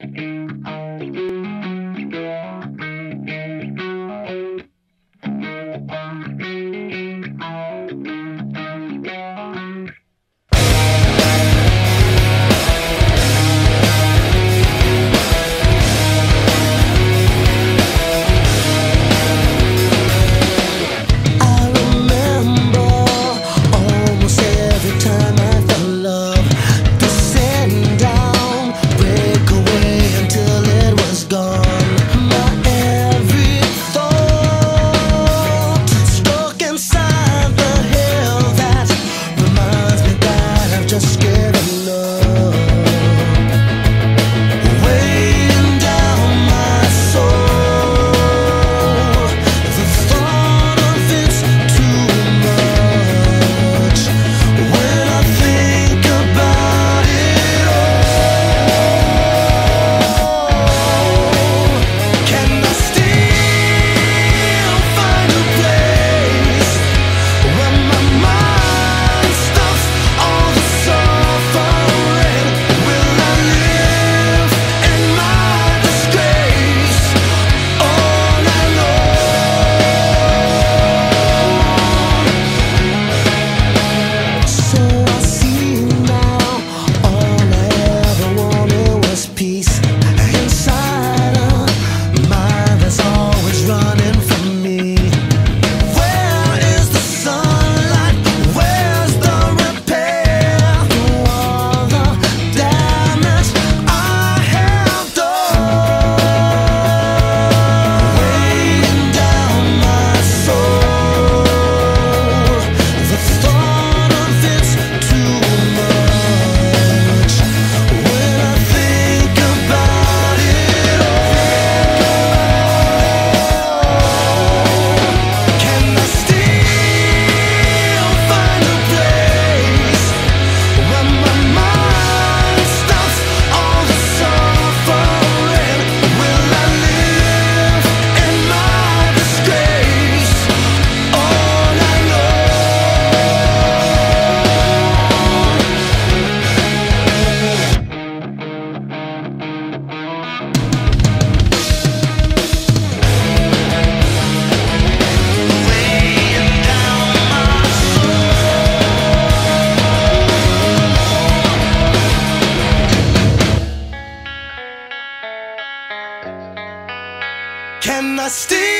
Música love. Can I steal?